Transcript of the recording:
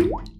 you